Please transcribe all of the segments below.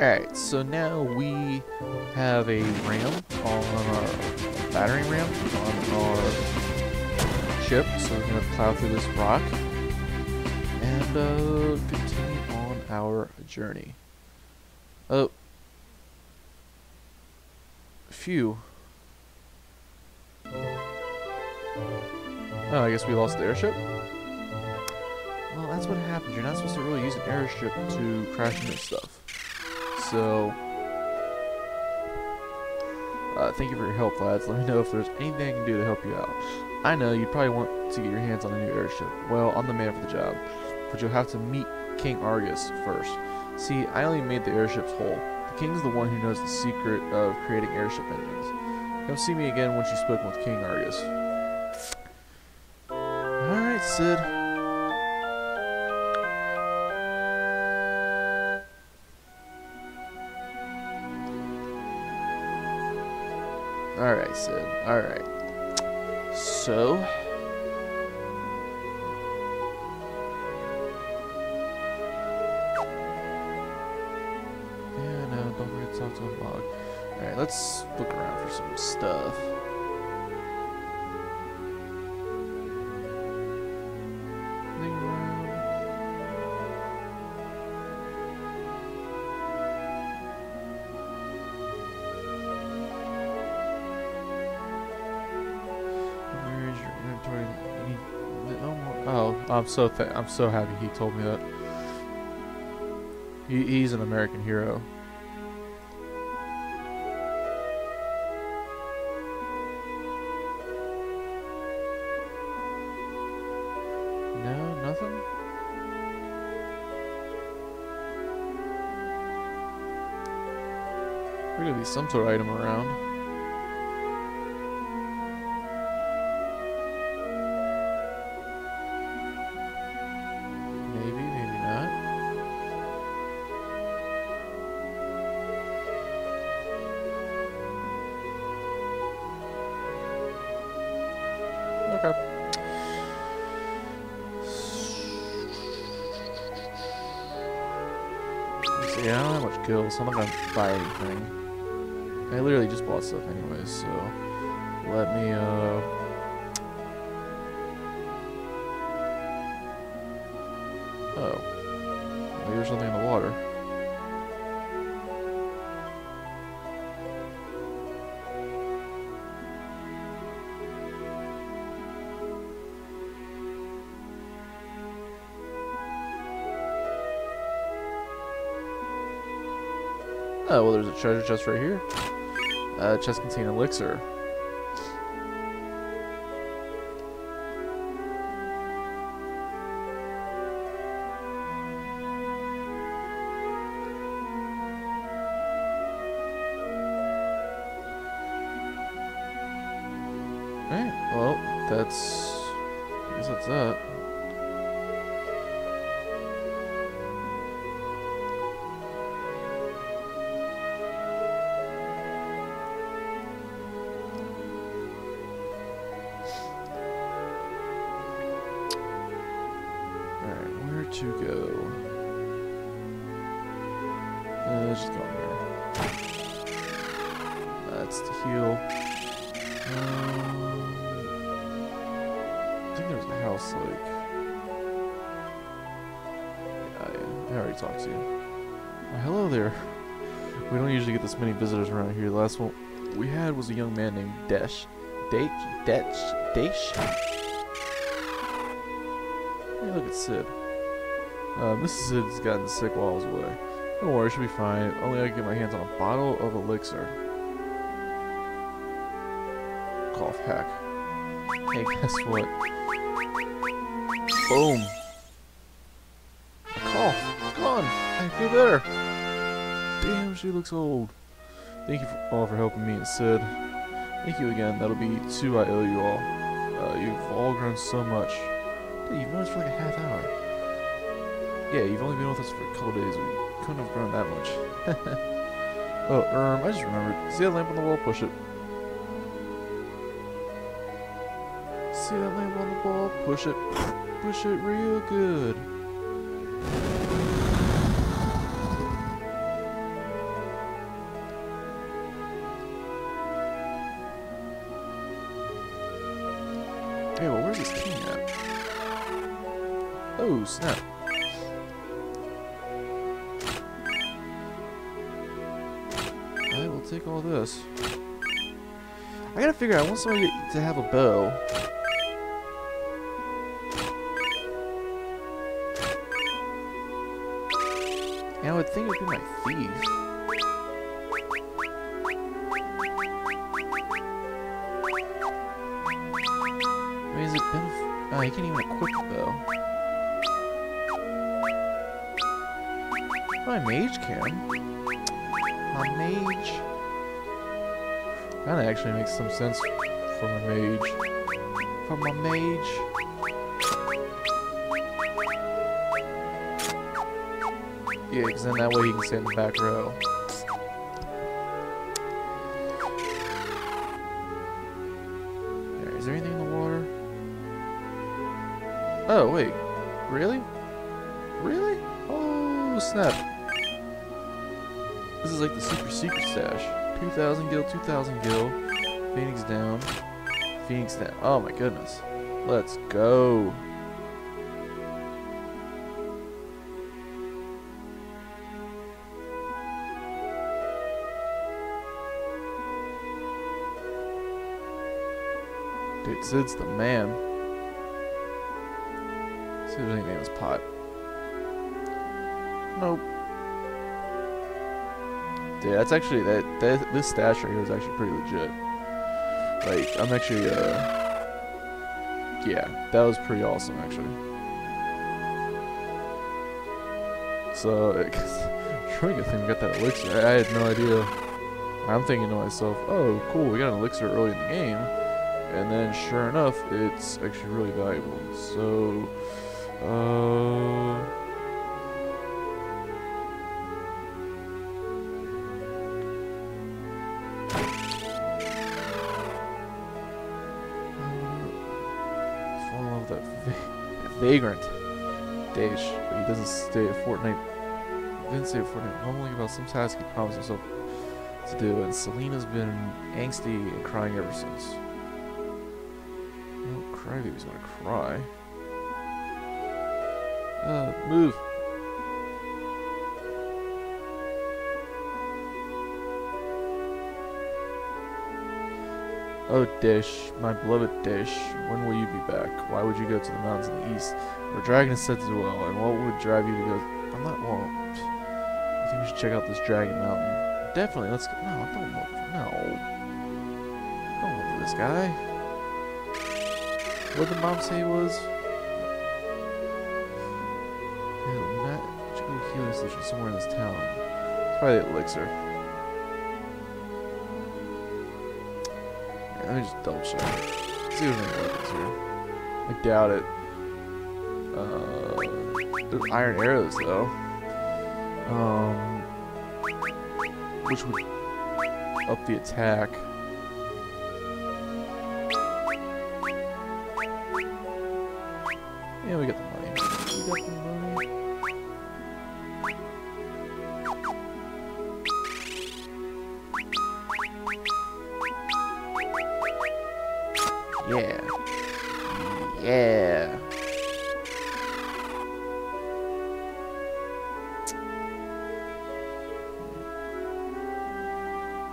Alright, so now we have a ram on our battering ram on our ship, so we're gonna plow through this rock and uh, continue on our journey. Oh, phew. Oh, I guess we lost the airship? Well, that's what happens. You're not supposed to really use an airship to crash into stuff. So, uh, thank you for your help, lads. Let me know if there's anything I can do to help you out. I know you'd probably want to get your hands on a new airship. Well, I'm the man for the job. But you'll have to meet King Argus first. See, I only made the airships whole. The king's the one who knows the secret of creating airship engines. Come see me again once you've spoken with King Argus. Alright, Cid. Alright, Cid. Alright. So... Yeah, no, don't forget to talk to a bug. Alright, let's look around for some stuff. I'm so I'm so happy he told me that. He, he's an American hero. No, nothing? There could be some sort of item around. I'm not gonna buy anything. I literally just bought stuff anyways, so let me uh Oh. Maybe there's something in the water. Oh, well, there's a treasure chest right here. Uh, chest contain elixir. Alright, well, that's... I guess that's that. Think there's a house like. Yeah, yeah, I already talked to you. Hello there. We don't usually get this many visitors around here. The last one we had was a young man named Desch. Desh? Desh? Desh? Hey, look at Cid. Uh, Mrs. Cid's gotten sick while I was away. Don't worry, she'll be fine. Only I can get my hands on a bottle of elixir. Cough hack. Hey, guess what? Boom. A cough. It's gone. I feel better. Damn, she looks old. Thank you for, all for helping me and Cid. Thank you again. That'll be two I owe you all. Uh, you've all grown so much. Dude, you've known us for like a half hour. Yeah, you've only been with us for a couple days. We couldn't have grown that much. oh, um, I just remembered. See that lamp on the wall? Push it. See that lamp on the wall? Push it. Push it real good. Hey, well, where's this king at? Oh, snap. I will take all this. I gotta figure out, I want somebody to have a bow. And I would think it'd be my thief. I mean, is it benef- Oh, can't even equip bow. My oh, mage can. My mage. Kinda actually makes some sense for my mage. For my mage. Yeah, because then that way he can stay in the back row. There, is there anything in the water? Oh, wait. Really? Really? Oh, snap. This is like the super secret stash. 2,000 gil, 2,000 gil. Phoenix down. Phoenix down. Oh my goodness. Let's go. Dude, Cid's the man. There's anything in pot. Nope. Dude, that's actually that, that this stash right here is actually pretty legit. Like, I'm actually uh yeah, that was pretty awesome actually. So, trying to think we got that elixir. I had no idea. I'm thinking to myself, oh, cool, we got an elixir early in the game. And then, sure enough, it's actually really valuable. So, uh, that, va- vagrant Dash, he doesn't stay at fortnight. He didn't stay at fortnight. Mumbling about some task he promised himself to do, and Selena's been angsty and crying ever since. No crybaby's gonna cry. Uh, move. Oh, Dish, my beloved Dish, when will you be back? Why would you go to the mountains in the east, where dragon is said to dwell, and what would drive you to go? I'm not, well, I think we should check out this dragon mountain. Definitely, let's go. No, don't look, no. Don't look for this guy. What did the mom say was? Yeah, magical healing station somewhere in this town. It's probably the elixir. Yeah, let me just double check. See if there's here. I doubt it. Uh, there's iron arrows though. Um, which would up the attack. We got the money. We got the money. Yeah. Yeah.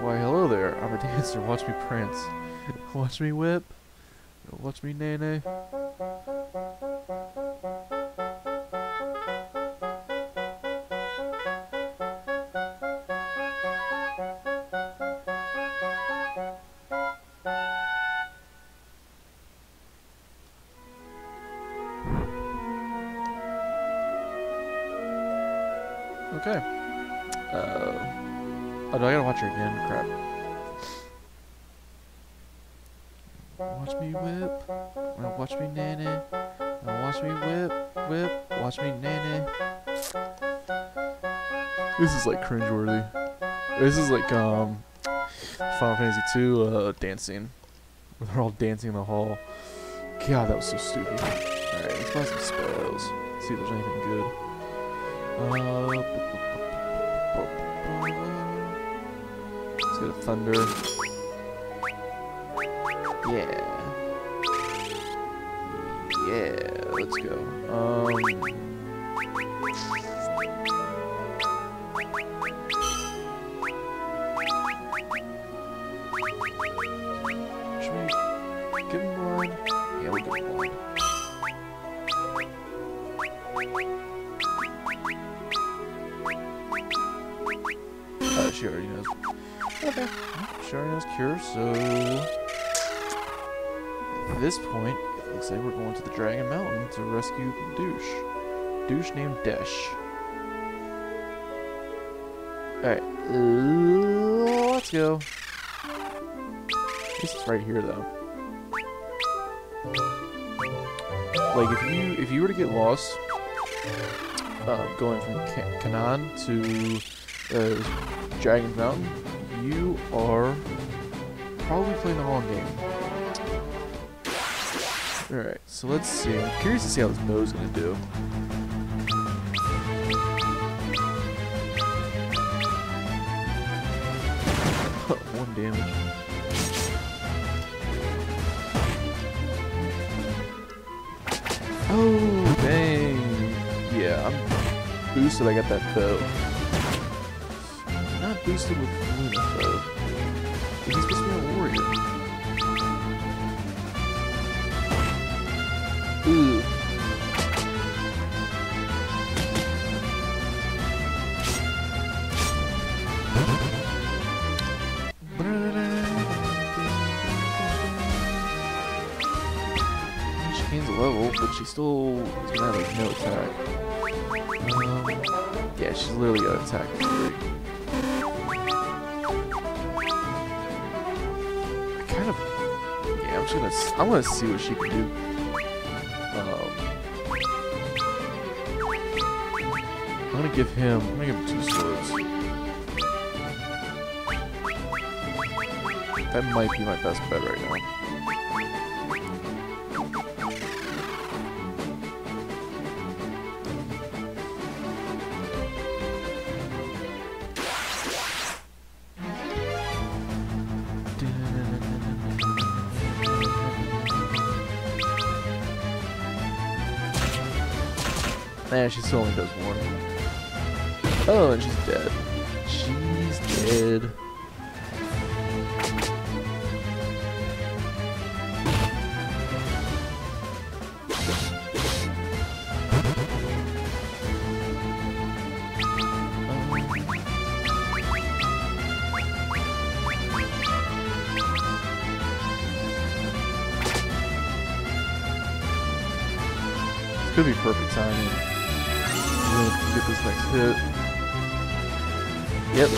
Why, hello there. I'm a dancer. Watch me prance. Watch me whip. Watch me nay This is like cringeworthy. This is like um Final Fantasy 2 uh, dancing. They're all dancing in the hall. God, that was so stupid. Alright, let's buy some spells. See if there's anything good. Uh, let's get a thunder. Yeah. Yeah. let's go. Um, give him blind? Yeah, we'll give him. Uh, she already knows. Okay. She already knows cure, so at this point, it looks like we're going to the Dragon Mountain to rescue Douche. Douche named Desh. Alright, let's go. This is right here though. Like if you if you were to get lost uh, going from Canaan to uh, Dragon Mountain, you are probably playing the wrong game. Alright, so let's see. I'm curious to see how this going to do. One damage. Oh, dang. Yeah, I'm boosted. I got that bow. Not boosted with Luna, though. Still gonna have like no attack. Um, yeah, she's literally got attack. I kind of, yeah, I'm just gonna, s- I want to see what she can do. Um, I'm gonna give him, I'm gonna give him two swords. That might be my best bet right now. She still only does one. Oh, and she's dead. She's dead. Could be perfect timing. Gonna get this next hit. Yep.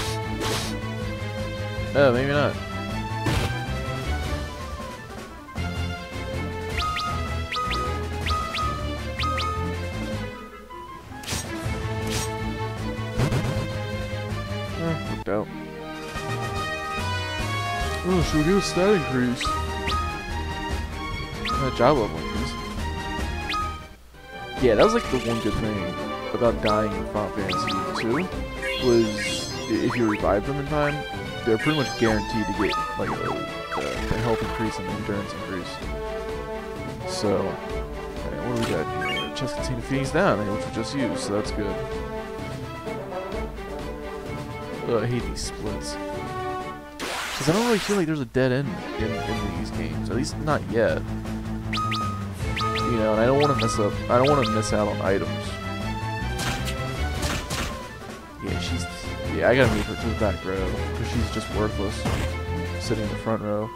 Oh, maybe not. Eh, worked out. Oh, should we do a stat increase? Uh, job level increase. Yeah, that was like the one good thing about dying in Final Fantasy 2 was if you revive them in time, they're pretty much guaranteed to get like a, a, a health increase and endurance increase. So, alright, what do we got here? Chest containing Phoenix down, which we just used, so that's good. Ugh, I hate these splits. Because I don't really feel like there's a dead end in, in these games, at least not yet. You know, and I don't want to miss up. I don't want to miss out on items. Yeah, I gotta move her to the back row because she's just worthless, sitting in the front row.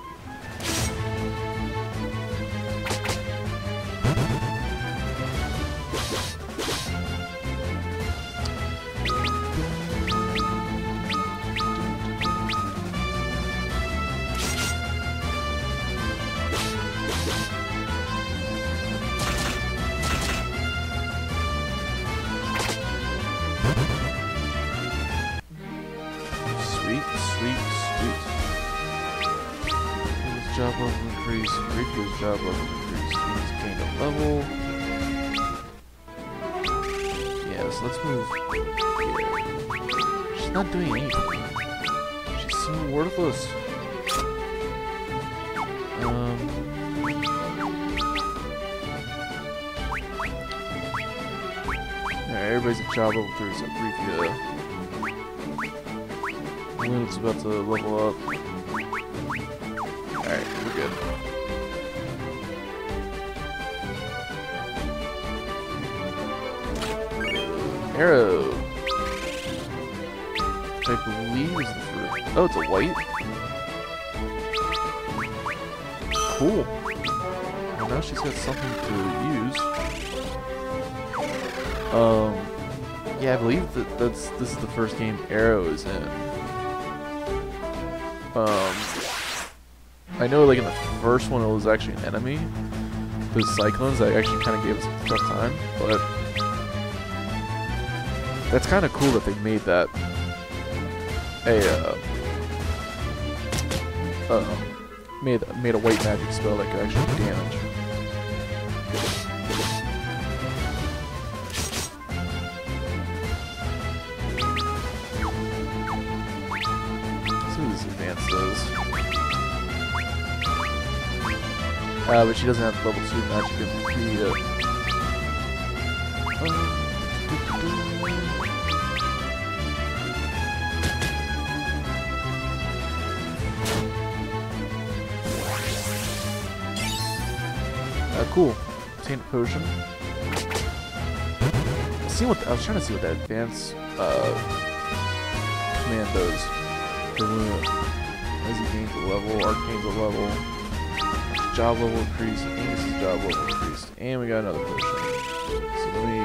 Yes, let's move. Yeah. She's not doing anything. She's so worthless. Um. Alright, everybody's at job level 3 except Rika. Luke's about to level up. Alright, we're good. Aero. I believe is the. Oh, it's a white? Cool. Well, now she's got something to use. Um, yeah, I believe that that's this is the first game Aero is in. Um, I know like in the first one it was actually an enemy. Those cyclones that actually kind of gave us a tough time, but that's kind of cool that they made that a uh, uh, made made a white magic spell that could actually do damage. Let's see what. Uh, but she doesn't have level 2 magic MP yet. Cool. Obtain a potion. See what I was trying to see what that advanced uh, command does. The as he gains a level, arcane's a level, job level increased, Angus's job level increased, and we got another potion. So let me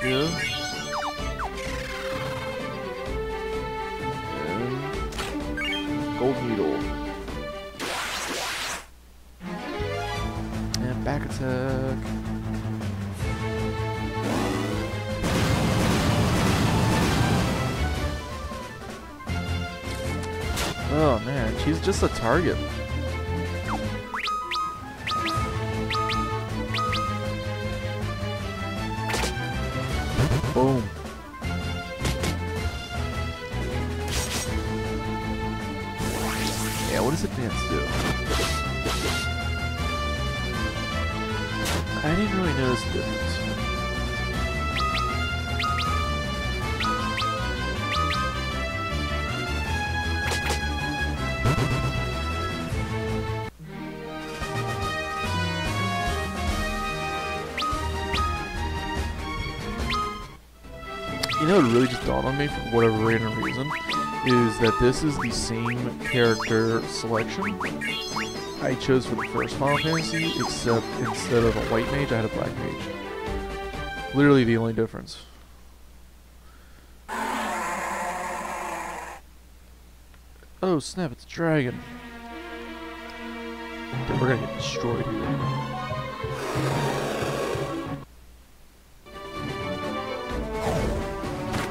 heal. And gold needle. Attack. Oh man, she's just a target. Boom. Yeah, what does advance do? I didn't really notice the difference. You know what really just dawned on me for whatever random reason is that this is the same character selection I chose for the first Final Fantasy, except instead of a white mage, I had a black mage. Literally the only difference. Oh snap, it's a dragon. Dude, we're gonna get destroyed here.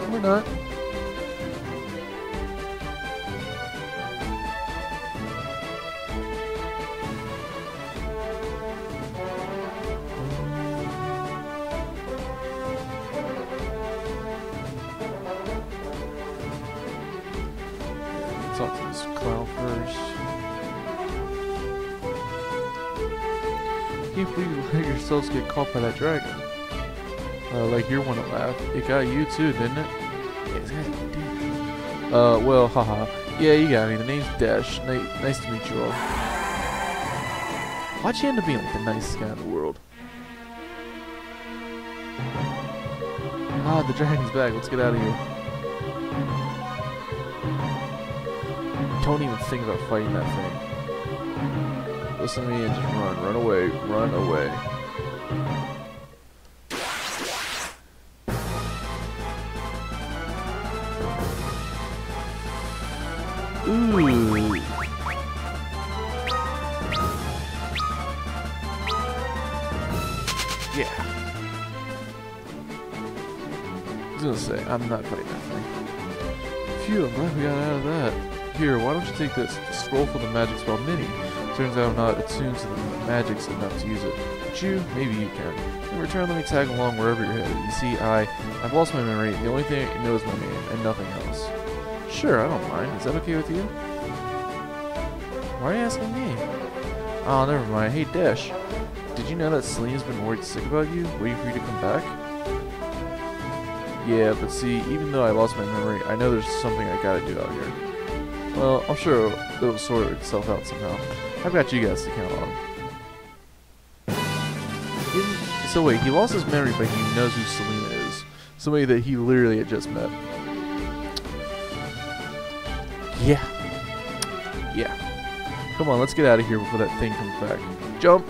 We're not. Talk to this clown first. Can't believe you let yourselves get caught by that dragon. Uh, like you're one to laugh. It got you too, didn't it? Uh, well, haha. Yeah, you got me. The name's Dash. Ni nice to meet you all. Why'd you end up being like the nicest guy in the world? Ah, the dragon's back. Let's get out of here. Don't even think about fighting that thing. Listen to me and just run. Run away. Run away. Ooh. Yeah. I was gonna say, I'm not fighting that thing. Phew, I'm glad we got out of that. Here, why don't you take this? Scroll for the magic spell mini. Turns out I'm not attuned to the magics enough to use it. But you, maybe you can. In return, let me tag along wherever you're headed. You see, I, I've lost my memory. The only thing I know is my name, and nothing else. Sure, I don't mind. Is that okay with you? Why are you asking me? Oh, never mind. Hey, Dash. Did you know that Selena's been worried sick about you, waiting for you to come back? Yeah, but see, even though I lost my memory, I know there's something I gotta do out here. Well, I'm sure it'll sort itself out somehow. I've got you guys to count on. So wait, he lost his memory, but he knows who Selena is. Somebody that he literally had just met. Yeah. Yeah. Come on, let's get out of here before that thing comes back. Jump!